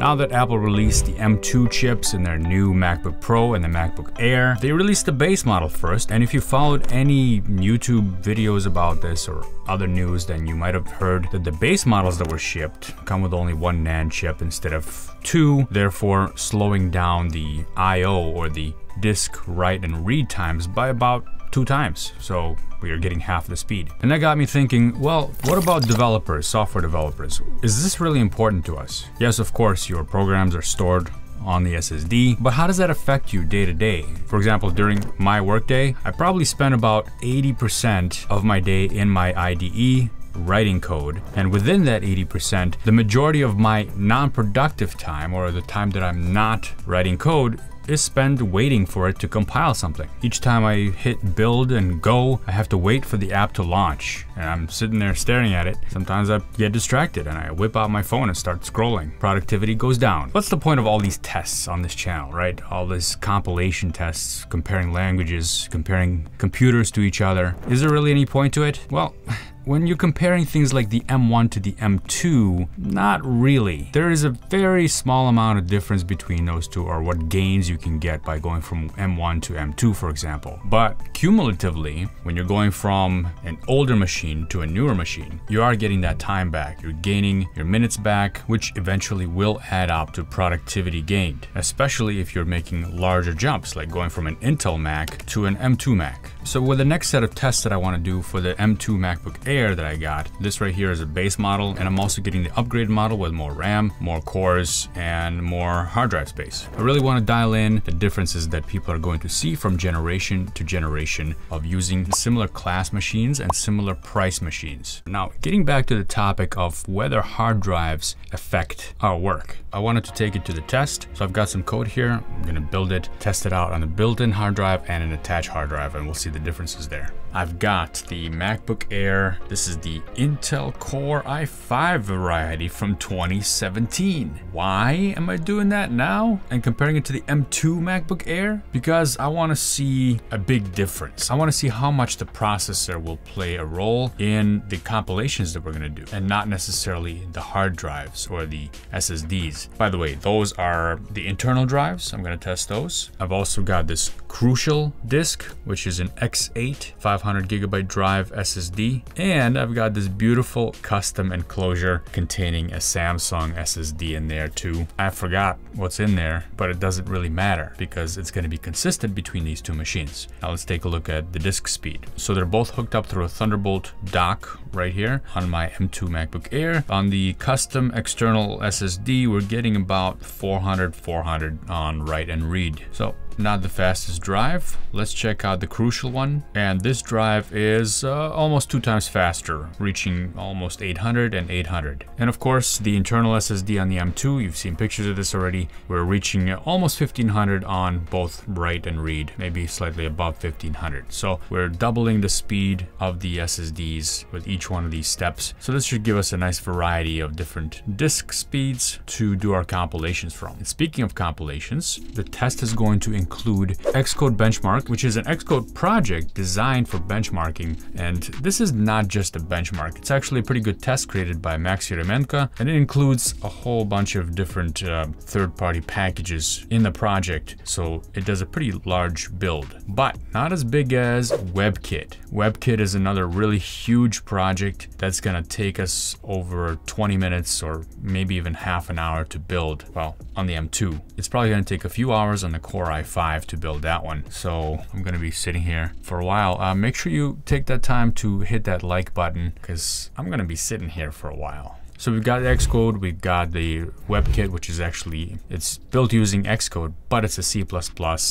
Now that Apple released the M2 chips in their new MacBook Pro and the MacBook Air, they released the base model first, and if you followed any YouTube videos about this or other news, then you might have heard that the base models that were shipped come with only one NAND chip instead of two, therefore slowing down the I.O. or the disk write and read times by about two times. So we are getting half the speed. And that got me thinking, well, what about developers, software developers? Is this really important to us? Yes, of course, your programs are stored on the SSD, but how does that affect you day to day? For example, during my workday, I probably spend about 80% of my day in my IDE writing code. And within that 80%, the majority of my non-productive time or the time that I'm not writing code is spent waiting for it to compile something. Each time I hit build and go, I have to wait for the app to launch. And I'm sitting there staring at it. Sometimes I get distracted and I whip out my phone and start scrolling. Productivity goes down. What's the point of all these tests on this channel, right? All these compilation tests, comparing languages, comparing computers to each other. Is there really any point to it? Well, When you're comparing things like the M1 to the M2, not really. There is a very small amount of difference between those two or what gains you can get by going from M1 to M2 for example. But cumulatively, when you're going from an older machine to a newer machine, you are getting that time back. You're gaining your minutes back, which eventually will add up to productivity gained, especially if you're making larger jumps like going from an Intel Mac to an M2 Mac. So with the next set of tests that I want to do for the M2 MacBook Air that I got, this right here is a base model and I'm also getting the upgrade model with more RAM, more cores, and more hard drive space. I really want to dial in the differences that people are going to see from generation to generation of using similar class machines and similar price machines. Now, getting back to the topic of whether hard drives affect our work. I wanted to take it to the test, so I've got some code here. I'm gonna build it, test it out on a built-in hard drive and an attached hard drive, and we'll see the differences there. I've got the MacBook Air. This is the Intel Core i5 variety from 2017. Why am I doing that now and comparing it to the M2 MacBook Air? Because I want to see a big difference. I want to see how much the processor will play a role in the compilations that we're going to do and not necessarily the hard drives or the SSDs. By the way, those are the internal drives. I'm going to test those. I've also got this Crucial disk, which is an X8 500 gigabyte drive SSD. And I've got this beautiful custom enclosure containing a Samsung SSD in there too. I forgot what's in there, but it doesn't really matter because it's going to be consistent between these two machines. Now let's take a look at the disk speed. So they're both hooked up through a Thunderbolt dock right here on my M2 MacBook Air. On the custom external SSD, we're getting about 400, 400 on write and read. So not the fastest drive. Let's check out the Crucial one. And this drive is uh, almost two times faster, reaching almost 800 and 800. And of course, the internal SSD on the M2, you've seen pictures of this already. We're reaching almost 1500 on both write and read, maybe slightly above 1500. So we're doubling the speed of the SSDs with each one of these steps. So this should give us a nice variety of different disk speeds to do our compilations from. And speaking of compilations, the test is going to include Xcode Benchmark, which is an Xcode project designed for benchmarking. And this is not just a benchmark. It's actually a pretty good test created by Max Yeremenko, and it includes a whole bunch of different uh, third-party packages in the project. So it does a pretty large build, but not as big as WebKit. WebKit is another really huge project that's gonna take us over 20 minutes or maybe even half an hour to build, well, on the M2. It's probably gonna take a few hours on the Core i5 to build that one. So I'm gonna be sitting here for a while. Uh, make sure you take that time to hit that like button because I'm gonna be sitting here for a while. So we've got Xcode, we've got the WebKit, which is actually, it's built using Xcode, but it's a C++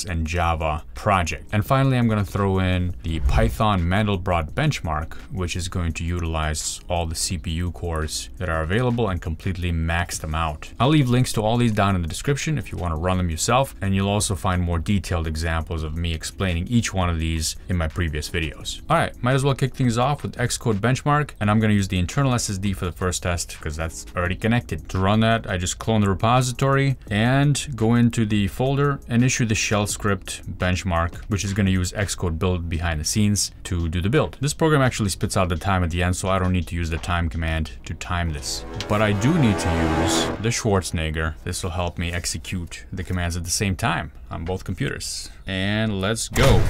and Java project. And finally, I'm gonna throw in the Python Mandelbrot benchmark, which is going to utilize all the CPU cores that are available and completely max them out. I'll leave links to all these down in the description if you wanna run them yourself, and you'll also find more detailed examples of me explaining each one of these in my previous videos. All right, might as well kick things off with Xcode benchmark, and I'm gonna use the internal SSD for the first test because that's already connected. To run that, I just clone the repository and go into the folder and issue the shell script benchmark, which is going to use Xcode build behind the scenes to do the build. This program actually spits out the time at the end, so I don't need to use the time command to time this. But I do need to use the Schwarzenegger. This will help me execute the commands at the same time on both computers. And let's go.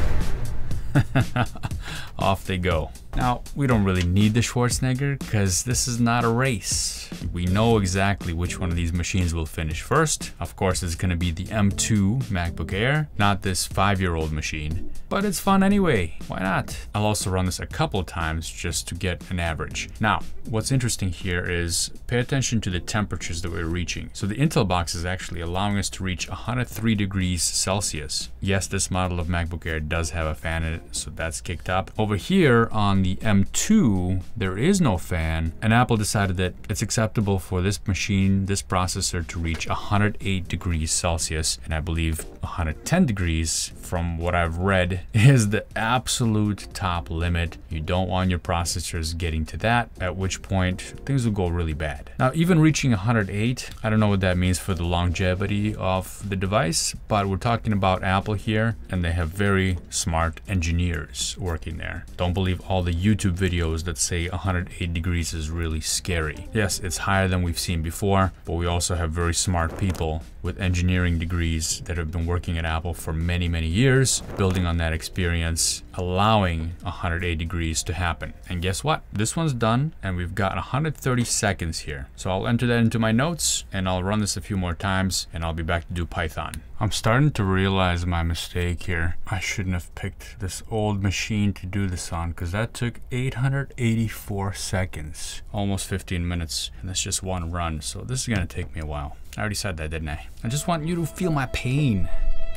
Off they go. Now, we don't really need the Schwarzenegger because this is not a race. We know exactly which one of these machines will finish first. Of course, it's going to be the M2 MacBook Air, not this five-year-old machine. But it's fun anyway, why not? I'll also run this a couple times just to get an average. Now, what's interesting here is pay attention to the temperatures that we're reaching. So the Intel box is actually allowing us to reach 103 degrees Celsius. Yes, this model of MacBook Air does have a fan in it, so that's kicked up. Over here on the M2, there is no fan, and Apple decided that it's acceptable for this machine, this processor to reach 108 degrees Celsius, and I believe 110 degrees from what I've read is the absolute top limit. You don't want your processors getting to that, at which point things will go really bad. Now, even reaching 108, I don't know what that means for the longevity of the device, but we're talking about Apple here, and they have very smart engineers working there. Don't believe all the YouTube videos that say 108 degrees is really scary. Yes, it's higher than we've seen before, but we also have very smart people with engineering degrees that have been working at Apple for many, many years, building on that experience, allowing 108 degrees to happen. And guess what? This one's done and we've got 130 seconds here. So I'll enter that into my notes and I'll run this a few more times and I'll be back to do Python. I'm starting to realize my mistake here. I shouldn't have picked this old machine to do this on because that took 884 seconds, almost 15 minutes, and that's just one run. So this is gonna take me a while. I already said that, didn't I? I just want you to feel my pain.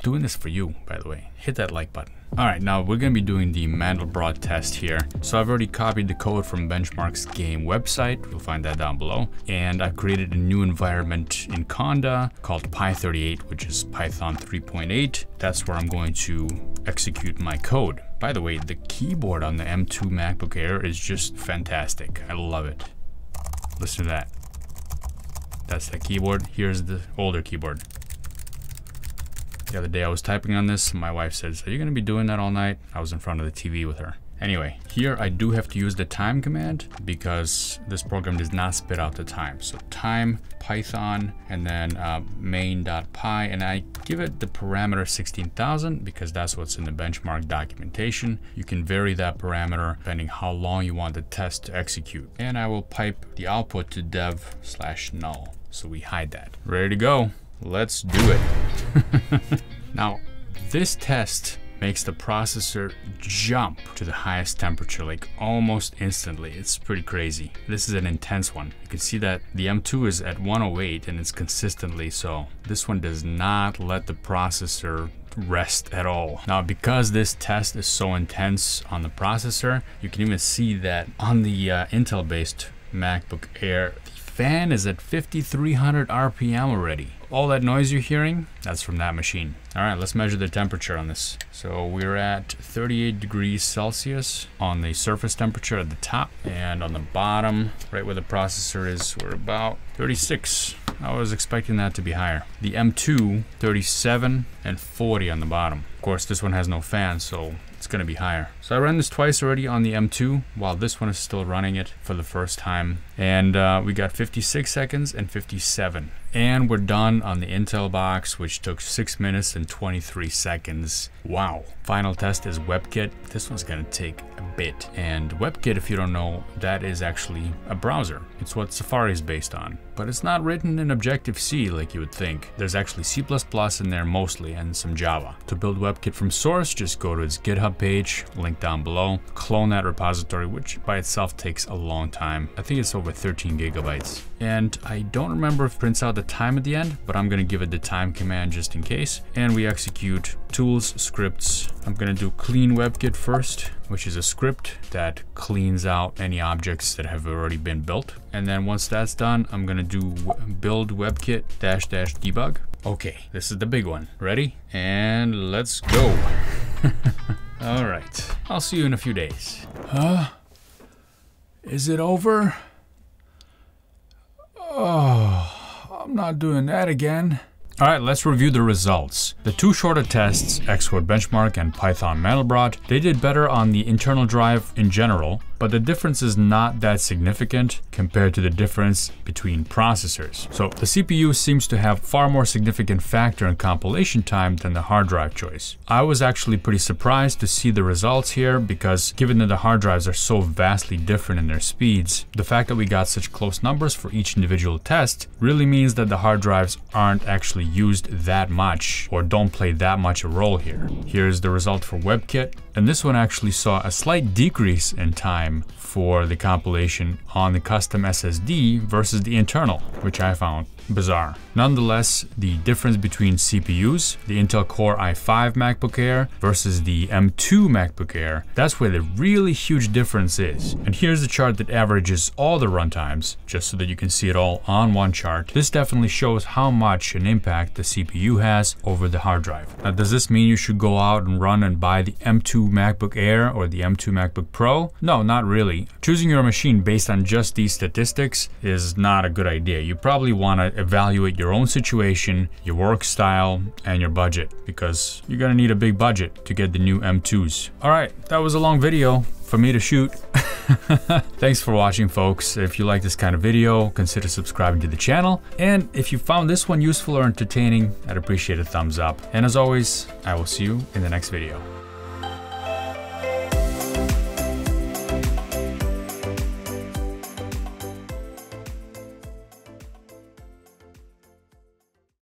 Doing this for you, by the way. Hit that like button. All right, now we're gonna be doing the Mandelbrot test here. So I've already copied the code from Benchmarks Game website. You'll find that down below. And I've created a new environment in Conda called Py38, which is Python 3.8. That's where I'm going to execute my code. By the way, the keyboard on the M2 MacBook Air is just fantastic. I love it. Listen to that. That's the keyboard. Here's the older keyboard. The other day I was typing on this, my wife said, are you gonna be doing that all night? I was in front of the TV with her. Anyway, here I do have to use the time command because this program does not spit out the time. So time, python, and then uh, main.py, and I give it the parameter 16,000 because that's what's in the benchmark documentation. You can vary that parameter depending how long you want the test to execute. And I will pipe the output to dev slash null. So we hide that. Ready to go. Let's do it. now, this test makes the processor jump to the highest temperature like almost instantly. It's pretty crazy. This is an intense one. You can see that the M2 is at 108 and it's consistently so. This one does not let the processor rest at all. Now, because this test is so intense on the processor, you can even see that on the uh, Intel-based MacBook Air, the fan is at 5300 RPM already all that noise you're hearing, that's from that machine. All right, let's measure the temperature on this. So we're at 38 degrees Celsius on the surface temperature at the top and on the bottom, right where the processor is, we're about 36. I was expecting that to be higher. The M2, 37 and 40 on the bottom. Of course, this one has no fan, so it's gonna be higher. So I ran this twice already on the M2 while this one is still running it for the first time. And uh, we got 56 seconds and 57. And we're done on the Intel box, which took 6 minutes and 23 seconds. Wow. Final test is WebKit. This one's gonna take a bit. And WebKit, if you don't know, that is actually a browser. It's what Safari is based on. But it's not written in Objective-C like you would think. There's actually C++ in there mostly and some Java. To build WebKit from source, just go to its GitHub page, link down below, clone that repository, which by itself takes a long time. I think it's over 13 gigabytes. And I don't remember if it prints out the time at the end, but I'm gonna give it the time command just in case. And we execute tools, scripts. I'm gonna do clean WebKit first, which is a script that cleans out any objects that have already been built. And then once that's done, I'm gonna do build WebKit dash dash debug. Okay, this is the big one. Ready? And let's go. All right, I'll see you in a few days. Huh? Is it over? I'm not doing that again. All right, let's review the results. The two shorter tests, Xcode Benchmark and Python Mandelbrot, they did better on the internal drive in general, but the difference is not that significant compared to the difference between processors. So the CPU seems to have far more significant factor in compilation time than the hard drive choice. I was actually pretty surprised to see the results here because given that the hard drives are so vastly different in their speeds, the fact that we got such close numbers for each individual test really means that the hard drives aren't actually used that much or don't play that much a role here. Here's the result for WebKit. And this one actually saw a slight decrease in time for the compilation on the custom SSD versus the internal, which I found bizarre. Nonetheless, the difference between CPUs, the Intel Core i5 MacBook Air versus the M2 MacBook Air, that's where the really huge difference is. And here's the chart that averages all the runtimes, just so that you can see it all on one chart. This definitely shows how much an impact the CPU has over the hard drive. Now, does this mean you should go out and run and buy the M2 MacBook Air or the M2 MacBook Pro? No, not really. Choosing your machine based on just these statistics is not a good idea. You probably want to evaluate your own situation, your work style, and your budget because you're gonna need a big budget to get the new M2s. All right, that was a long video for me to shoot. Thanks for watching folks. If you like this kind of video, consider subscribing to the channel. And if you found this one useful or entertaining, I'd appreciate a thumbs up. And as always, I will see you in the next video.